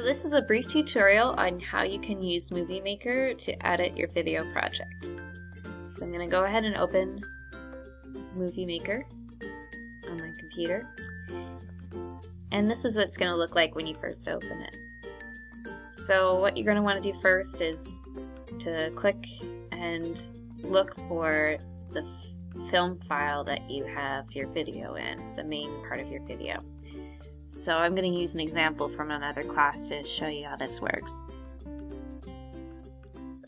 So this is a brief tutorial on how you can use Movie Maker to edit your video project. So I'm going to go ahead and open Movie Maker on my computer. And this is what it's going to look like when you first open it. So what you're going to want to do first is to click and look for the film file that you have your video in, the main part of your video. So I'm going to use an example from another class to show you how this works.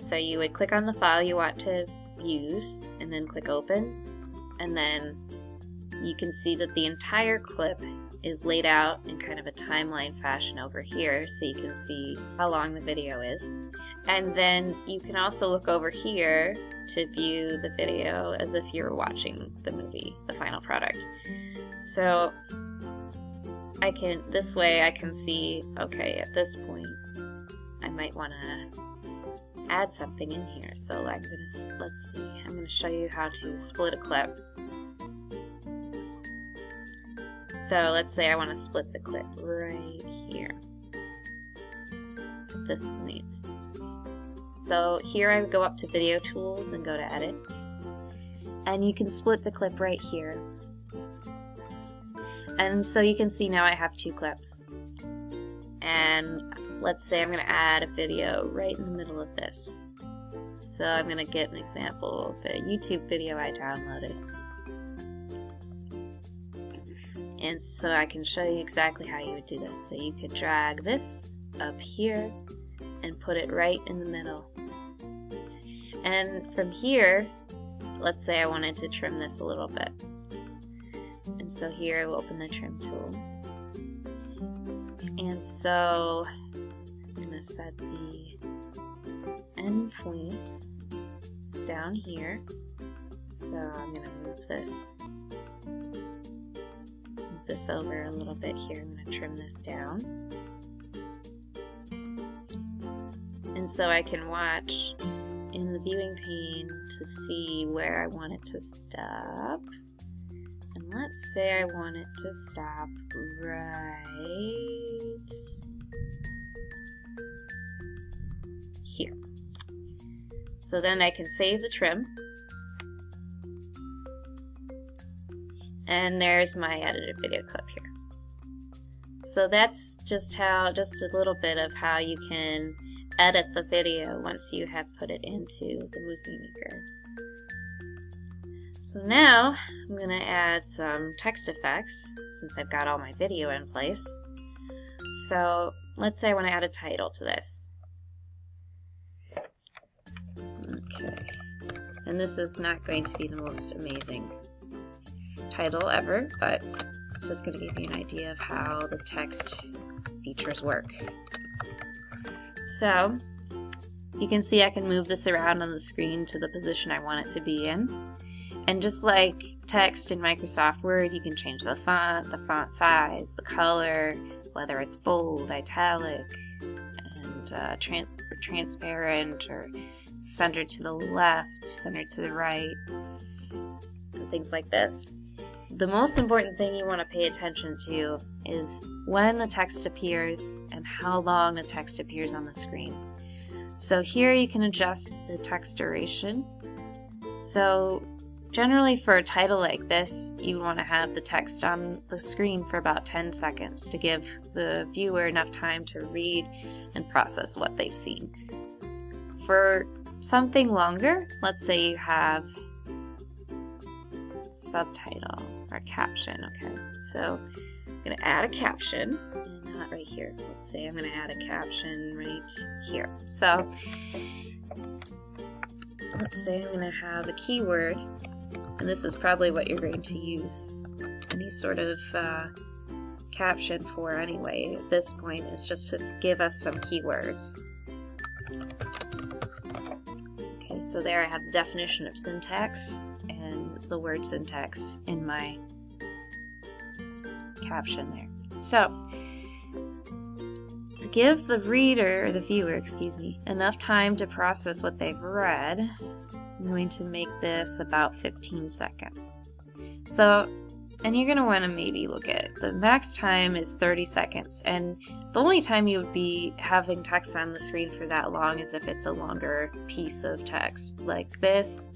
So you would click on the file you want to use and then click open and then you can see that the entire clip is laid out in kind of a timeline fashion over here so you can see how long the video is. And then you can also look over here to view the video as if you were watching the movie, the final product. So I can, this way I can see, okay, at this point, I might want to add something in here. So I'm gonna, let's see, I'm gonna show you how to split a clip. So let's say I want to split the clip right here at this point. So here I go up to video tools and go to edit. And you can split the clip right here. And so you can see now I have two clips. And let's say I'm going to add a video right in the middle of this. So I'm going to get an example of a YouTube video I downloaded. And so I can show you exactly how you would do this. So you could drag this up here and put it right in the middle. And from here, let's say I wanted to trim this a little bit. So here I will open the trim tool. And so I'm going to set the end point down here. So I'm going to move this move this over a little bit here. I'm going to trim this down. And so I can watch in the viewing pane to see where I want it to stop. And let's say I want it to stop right here. So then I can save the trim. And there's my edited video clip here. So that's just how, just a little bit of how you can edit the video once you have put it into the Movie Maker. So now I'm going to add some text effects since I've got all my video in place. So let's say I want to add a title to this. Okay. And this is not going to be the most amazing title ever, but it's just going to give you an idea of how the text features work. So you can see I can move this around on the screen to the position I want it to be in. And just like text in Microsoft Word, you can change the font, the font size, the color, whether it's bold, italic, and uh, trans transparent, or centered to the left, centered to the right, and things like this. The most important thing you want to pay attention to is when the text appears and how long the text appears on the screen. So here you can adjust the text duration. So generally for a title like this, you want to have the text on the screen for about 10 seconds to give the viewer enough time to read and process what they've seen. For something longer, let's say you have subtitle or caption. Okay, so I'm going to add a caption, not right here. Let's say I'm going to add a caption right here. So let's say I'm going to have a keyword, and this is probably what you're going to use any sort of uh, caption for anyway at this point is just to give us some keywords. Okay, so there I have the definition of syntax and the word syntax in my caption there. So, to give the reader, or the viewer, excuse me, enough time to process what they've read, I'm going to make this about 15 seconds. So, and you're going to want to maybe look at the max time is 30 seconds, and The only time you would be having text on the screen for that long is if it's a longer piece of text like this.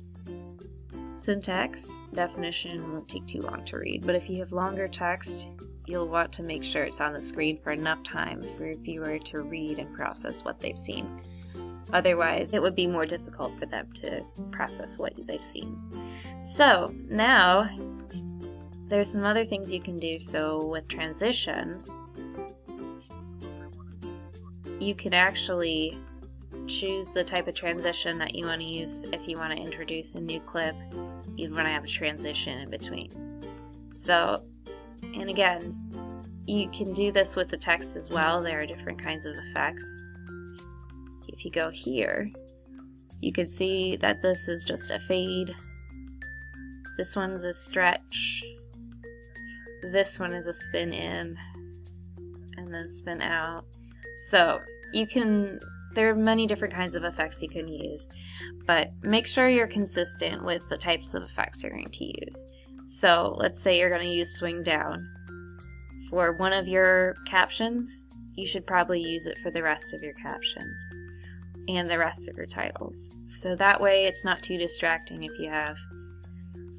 Syntax definition won't take too long to read, but if you have longer text, you'll want to make sure it's on the screen for enough time for your viewer to read and process what they've seen. Otherwise, it would be more difficult for them to process what they've seen. So, now there's some other things you can do. So, with transitions, you can actually choose the type of transition that you want to use if you want to introduce a new clip. You want to have a transition in between. So, and again, you can do this with the text as well. There are different kinds of effects. If you go here, you can see that this is just a fade. This one's a stretch. This one is a spin in and then spin out. So you can, there are many different kinds of effects you can use, but make sure you're consistent with the types of effects you're going to use. So let's say you're going to use swing down. For one of your captions, you should probably use it for the rest of your captions and the rest of your titles. So that way it's not too distracting if you have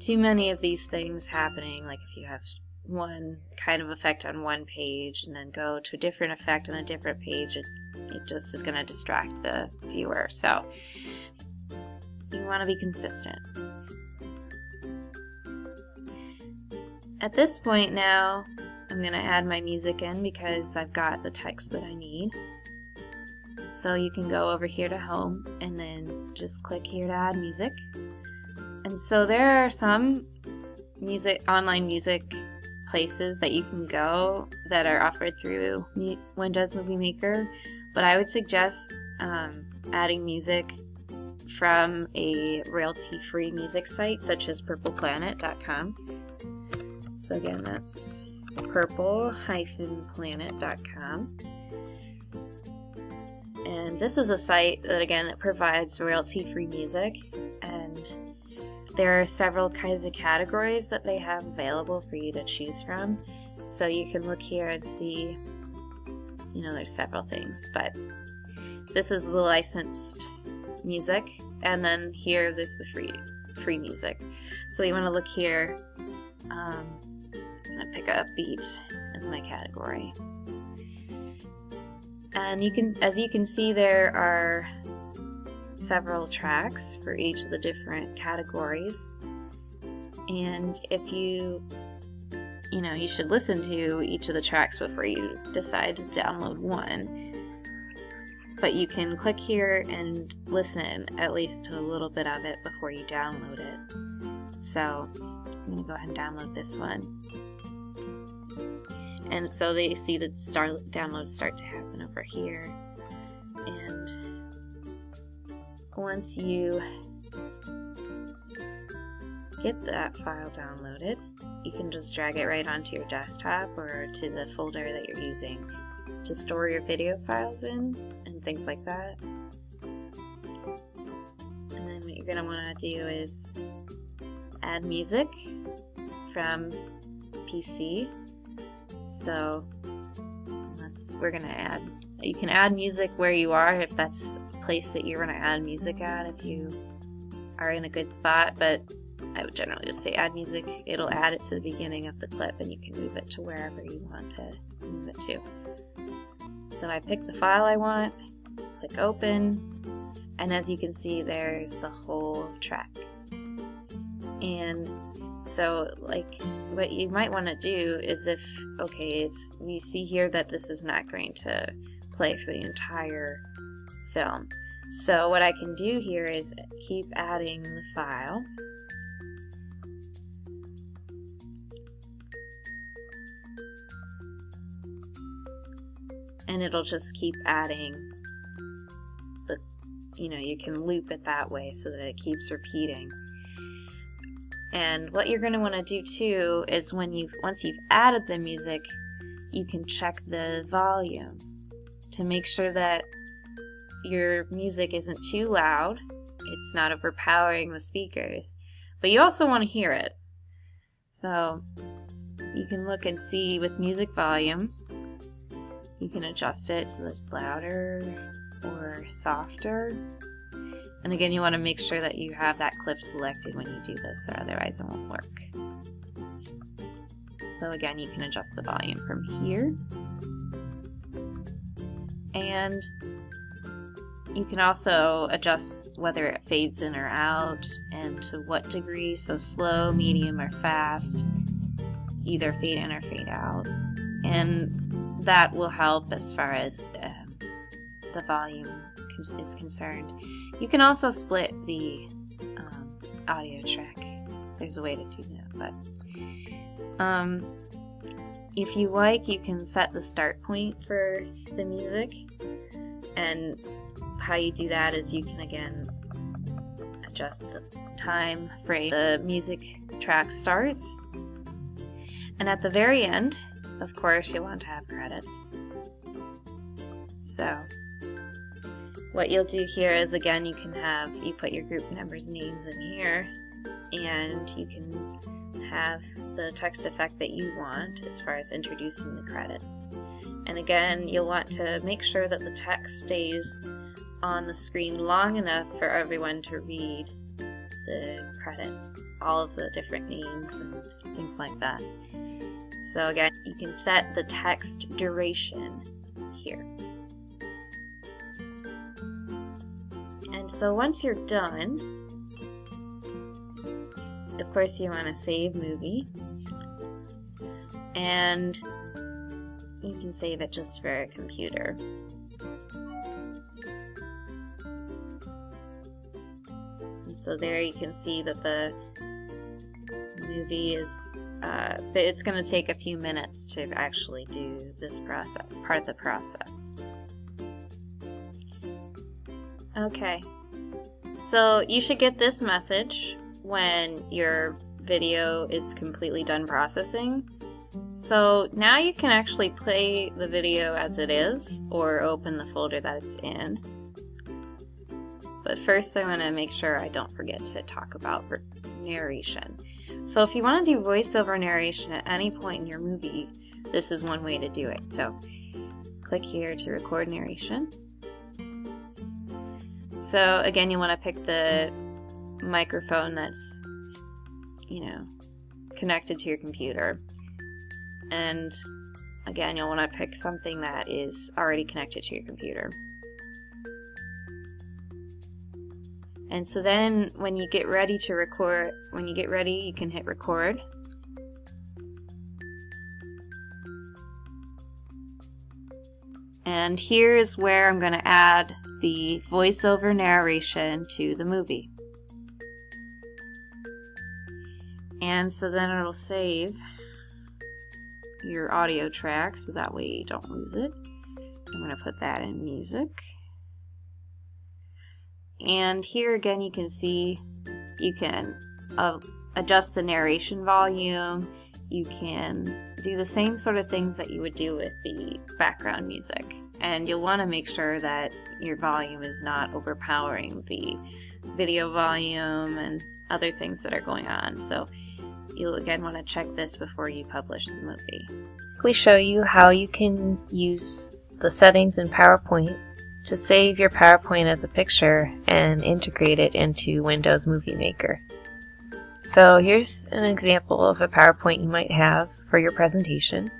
too many of these things happening, like if you have one kind of effect on one page and then go to a different effect on a different page, it, it just is going to distract the viewer. So you want to be consistent. At this point now, I'm going to add my music in because I've got the text that I need. So you can go over here to home and then just click here to add music. And so there are some music online music places that you can go that are offered through Windows Movie Maker, but I would suggest um, adding music from a royalty-free music site such as purpleplanet.com. So again, that's purple-planet.com. And this is a site that again provides royalty-free music and there are several kinds of categories that they have available for you to choose from. So you can look here and see, you know, there's several things, but this is the licensed music, and then here there's the free free music. So you want to look here. Um, I'm gonna pick up beat as my category, and you can, as you can see, there are several tracks for each of the different categories. And if you, you know, you should listen to each of the tracks before you decide to download one. But you can click here and listen at least to a little bit of it before you download it. So I'm going to go ahead and download this one. And so they see the start downloads start to happen over here. And once you get that file downloaded, you can just drag it right onto your desktop or to the folder that you're using to store your video files in and things like that. And then what you're going to want to do is add music from PC. So we're going to add, you can add music where you are if that's a place that you're to add music at if you are in a good spot, but I would generally just say add music. It'll add it to the beginning of the clip and you can move it to wherever you want to move it to. So I pick the file I want, click open, and as you can see there's the whole track. And so like what you might want to do is if okay it's we see here that this is not going to play for the entire film. So what I can do here is keep adding the file. And it'll just keep adding the, you know, you can loop it that way so that it keeps repeating. And what you're going to want to do too is when you've once you've added the music, you can check the volume to make sure that your music isn't too loud, it's not overpowering the speakers, but you also want to hear it. So you can look and see with music volume, You can adjust it so that it's louder or softer. And again, you want to make sure that you have that clip selected when you do this, or otherwise it won't work. So again, you can adjust the volume from here. And you can also adjust whether it fades in or out and to what degree, so slow, medium, or fast, either fade in or fade out. And that will help as far as uh, the volume is concerned. You can also split the um, audio track. There's a way to do that, but um, if you like, you can set the start point for the music and how you do that is you can again adjust the time frame the music track starts. And at the very end, of course, you want to have credits. So, what you'll do here is again, you can have, you put your group members' names in here, and you can have the text effect that you want as far as introducing the credits. And again, you'll want to make sure that the text stays on the screen long enough for everyone to read the credits, all of the different names and things like that. So again, you can set the text duration here. So once you're done, of course you want to save movie. And you can save it just for a computer. So there you can see that the movie is, uh, it's going to take a few minutes to actually do this process, part of the process. Okay, so you should get this message when your video is completely done processing. So now you can actually play the video as it is or open the folder that it's in. But first I want to make sure I don't forget to talk about narration. So if you want to do voiceover narration at any point in your movie, this is one way to do it. So click here to record narration. So again, you want to pick the microphone that's, you know, connected to your computer. And again, you'll want to pick something that is already connected to your computer. And so then when you get ready to record, when you get ready, you can hit record. And here is where I'm going to add the voiceover narration to the movie. And so then it'll save your audio track so that way you don't lose it. I'm going to put that in music. And here again you can see you can uh, adjust the narration volume. You can do the same sort of things that you would do with the background music. And you'll want to make sure that your volume is not overpowering the video volume and other things that are going on. So you'll again want to check this before you publish the movie. Quickly show you how you can use the settings in PowerPoint to save your PowerPoint as a picture and integrate it into Windows Movie Maker. So here's an example of a PowerPoint you might have for your presentation.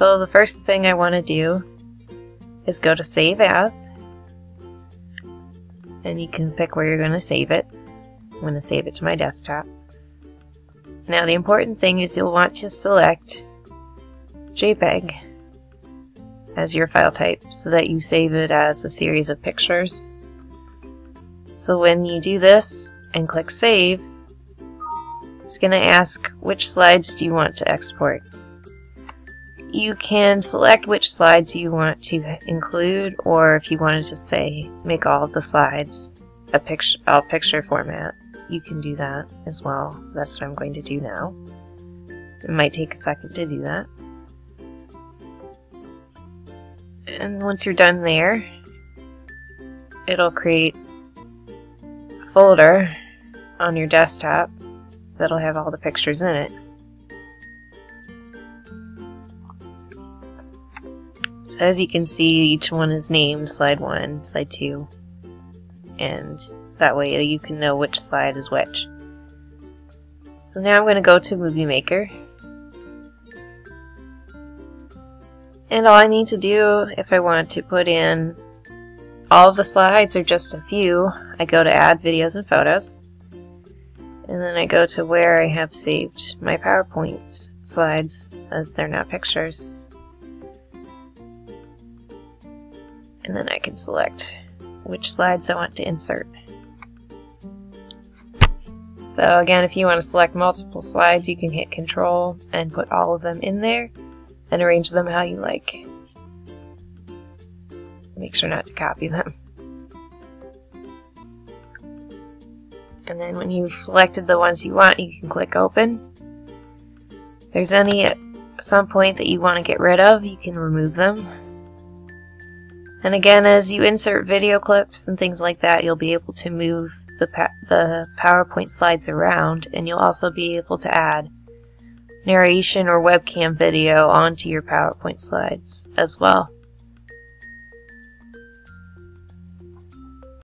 So the first thing I want to do is go to Save As, and you can pick where you're going to save it. I'm going to save it to my desktop. Now the important thing is you'll want to select JPEG as your file type so that you save it as a series of pictures. So when you do this and click save, it's going to ask which slides do you want to export. You can select which slides you want to include or if you wanted to say make all the slides a picture, all picture format, you can do that as well. That's what I'm going to do now. It might take a second to do that. and once you're done there, it'll create a folder on your desktop that'll have all the pictures in it. As you can see, each one is named slide 1, slide 2, and that way you can know which slide is which. So now I'm going to go to Movie Maker. And all I need to do if I want to put in all of the slides or just a few, I go to Add Videos and Photos. And then I go to where I have saved my PowerPoint slides as they're not pictures. And then I can select which slides I want to insert. So again, if you want to select multiple slides, you can hit control and put all of them in there and arrange them how you like. Make sure not to copy them. And then when you've selected the ones you want, you can click open. If there's any at some point that you want to get rid of, you can remove them. And again, as you insert video clips and things like that, you'll be able to move the, the PowerPoint slides around, and you'll also be able to add narration or webcam video onto your PowerPoint slides as well.